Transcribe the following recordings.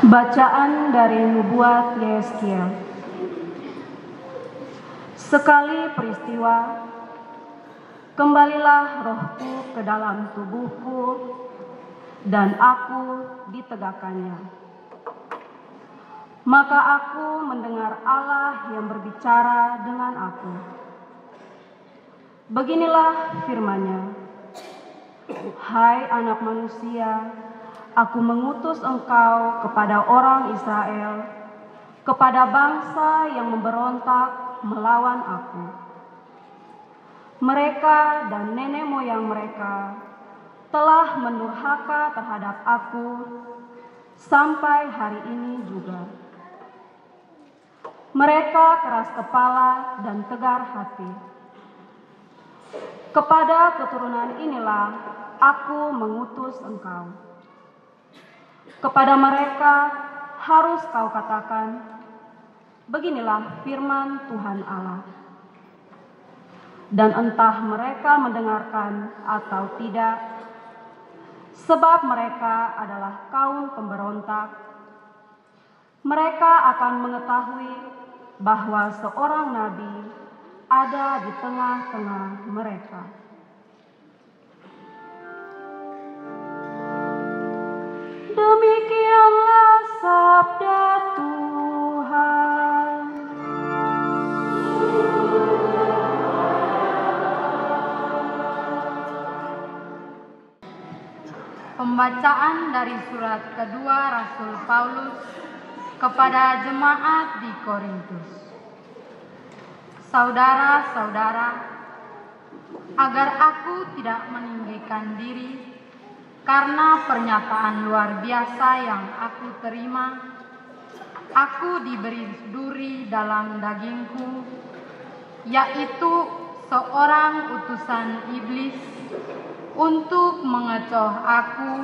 Bacaan dari Nubuat Yeskiel. Sekali peristiwa, kembalilah rohku ke dalam tubuhku dan aku ditegakkannya. Maka aku mendengar Allah yang berbicara dengan aku. Beginilah firman-Nya. Hai anak manusia, aku mengutus engkau kepada orang Israel, kepada bangsa yang memberontak melawan aku. Mereka dan nenek moyang mereka telah mendurhaka terhadap aku sampai hari ini juga. Mereka keras kepala dan tegar hati. Kepada keturunan inilah aku mengutus engkau. Kepada mereka harus kau katakan, beginilah firman Tuhan Allah. Dan entah mereka mendengarkan atau tidak, sebab mereka adalah kaum pemberontak, mereka akan mengetahui bahwa seorang nabi ada di tengah-tengah mereka. Pembacaan dari surat kedua Rasul Paulus kepada jemaat di Korintus. Saudara-saudara, agar aku tidak meninggikan diri karena pernyataan luar biasa yang aku terima, aku diberi duri dalam dagingku, yaitu seorang utusan iblis untuk mengecoh aku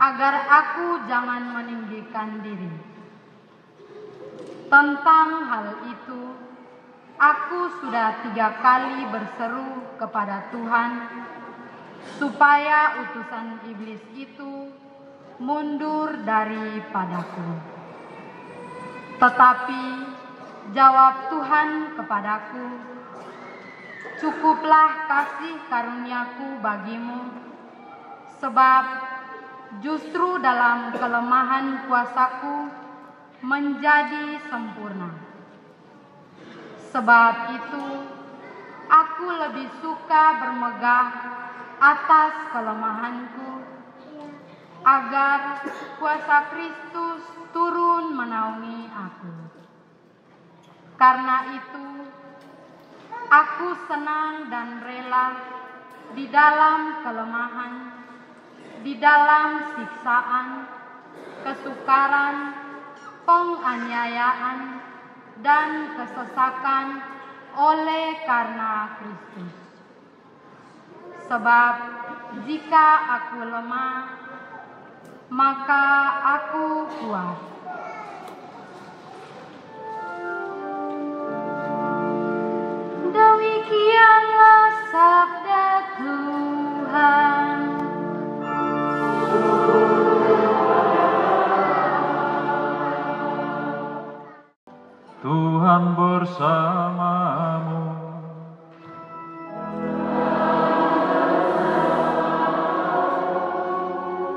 agar aku jangan meninggikan diri. Tentang hal itu, aku sudah tiga kali berseru kepada Tuhan supaya utusan iblis itu mundur daripadaku. Tetapi jawab Tuhan kepadaku, Cukuplah kasih karuniaku bagimu, sebab justru dalam kelemahan kuasaku menjadi sempurna. Sebab itu, aku lebih suka bermegah atas kelemahanku, agar kuasa Kristus turun menaungi aku. Karena itu, Aku senang dan rela di dalam kelemahan, di dalam siksaan, kesukaran, penganiayaan, dan kesesakan oleh karena Kristus. Sebab jika aku lemah, maka aku kuat. Bersamamu.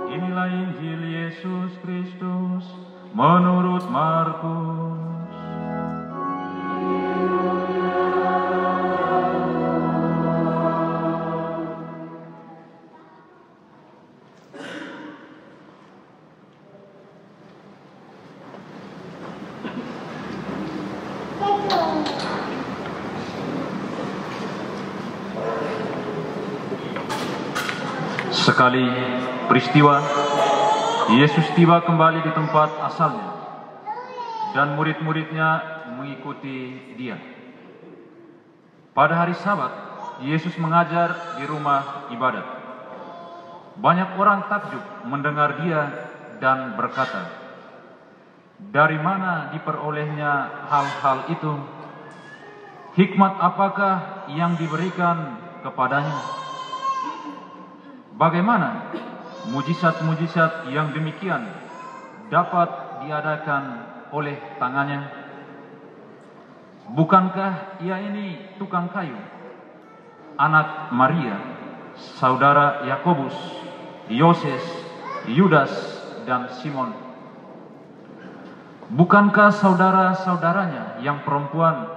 Inilah Injil Yesus Kristus menurut Markus. Sekali peristiwa, Yesus tiba kembali di tempat asalnya, dan murid-muridnya mengikuti dia. Pada hari Sabat, Yesus mengajar di rumah ibadat. Banyak orang takjub mendengar dia dan berkata, "Dari mana diperolehnya hal-hal itu? Hikmat apakah yang diberikan kepadanya?" Bagaimana mujizat-mujizat yang demikian dapat diadakan oleh tangannya? Bukankah ia ini tukang kayu, anak Maria, saudara Yakobus, Yoses, Yudas, dan Simon? Bukankah saudara-saudaranya yang perempuan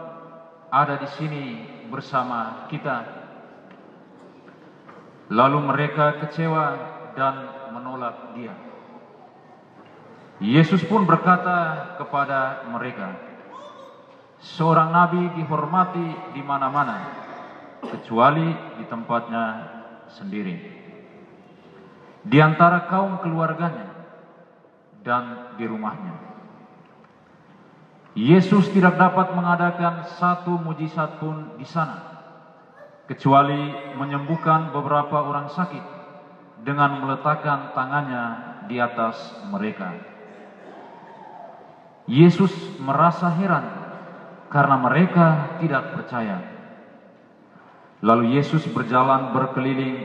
ada di sini bersama kita? Lalu mereka kecewa dan menolak dia. Yesus pun berkata kepada mereka, Seorang nabi dihormati di mana-mana, kecuali di tempatnya sendiri. Di antara kaum keluarganya dan di rumahnya. Yesus tidak dapat mengadakan satu mujizat pun di sana, kecuali menyembuhkan beberapa orang sakit dengan meletakkan tangannya di atas mereka. Yesus merasa heran karena mereka tidak percaya. Lalu Yesus berjalan berkeliling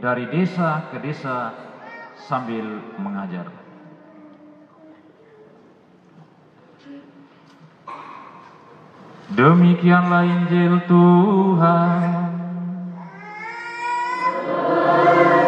dari desa ke desa sambil mengajar. Demikianlah Injil Tuhan. Lord.